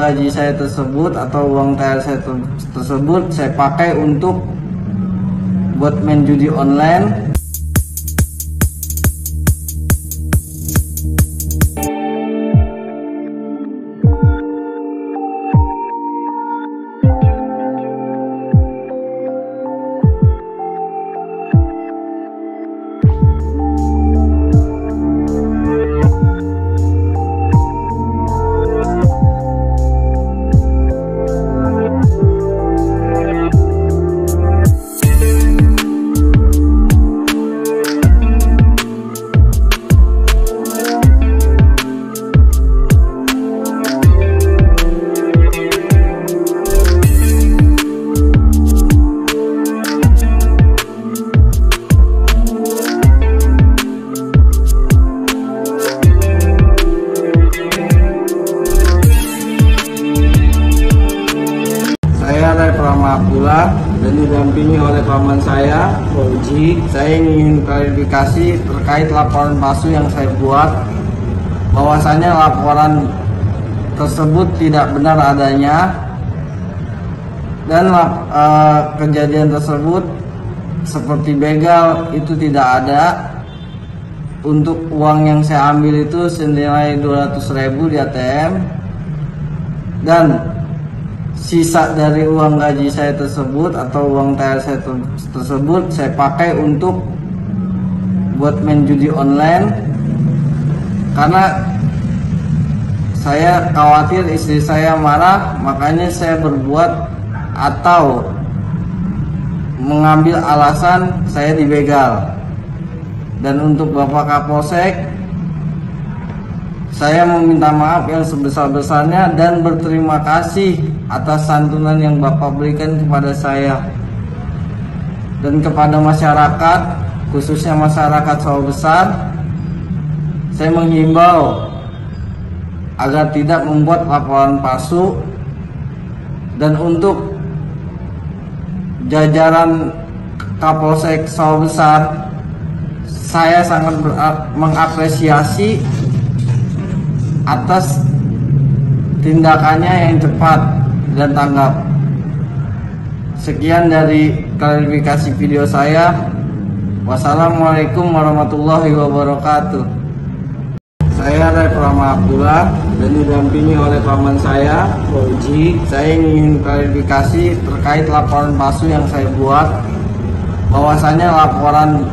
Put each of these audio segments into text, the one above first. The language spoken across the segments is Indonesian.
gaji saya tersebut atau uang THR saya tersebut saya pakai untuk buat main judi online didampingi oleh paman saya, Fauji. Saya ingin klarifikasi terkait laporan palsu yang saya buat. Bahwasanya laporan tersebut tidak benar adanya dan eh, kejadian tersebut seperti begal itu tidak ada. Untuk uang yang saya ambil itu senilai 200.000 di ATM dan sisa dari uang gaji saya tersebut atau uang THR saya ter- tersebut saya pakai untuk buat main judi online. Karena saya khawatir istri saya marah makanya saya berbuat atau mengambil alasan saya dibegal. Dan untuk Bapak Kapolsek saya meminta maaf yang sebesar-besarnya dan berterima kasih atas santunan yang Bapak berikan kepada saya dan kepada masyarakat, khususnya masyarakat sawah besar. Saya menghimbau agar tidak membuat laporan palsu dan untuk jajaran Kapolsek sawah besar saya sangat mengapresiasi atas tindakannya yang cepat dan tanggap. Sekian dari klarifikasi video saya. Wassalamualaikum warahmatullahi wabarakatuh. Saya Ray Pramapula dan didampingi oleh paman saya, Fauji. Saya ingin klarifikasi terkait laporan palsu yang saya buat. Bahwasanya laporan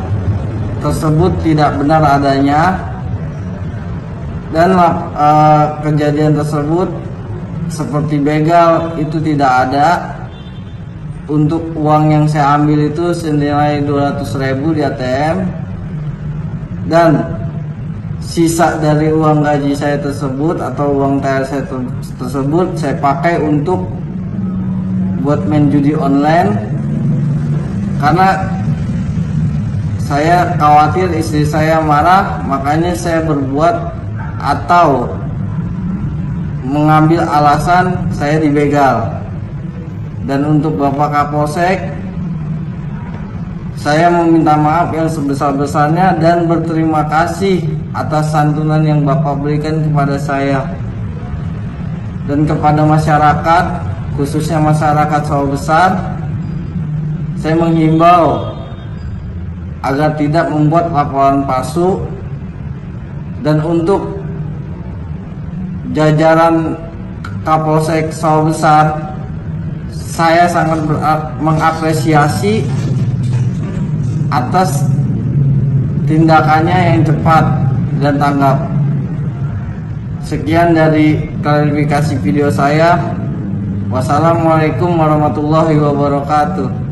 tersebut tidak benar adanya dan eh, kejadian tersebut seperti begal itu tidak ada. Untuk uang yang saya ambil itu senilai 200.000 di ATM dan sisa dari uang gaji saya tersebut atau uang THR saya ter- tersebut saya pakai untuk buat main judi online. Karena saya khawatir istri saya marah makanya saya berbuat atau mengambil alasan saya dibegal. Dan untuk Bapak Kapolsek saya meminta maaf yang sebesar-besarnya dan berterima kasih atas santunan yang Bapak berikan kepada saya dan kepada masyarakat khususnya masyarakat sawah besar. Saya menghimbau agar tidak membuat laporan palsu. Dan untuk jajaran Kapolsek sawah besar saya sangat mengapresiasi atas tindakannya yang cepat dan tanggap. Sekian dari klarifikasi video saya. Wassalamualaikum warahmatullahi wabarakatuh.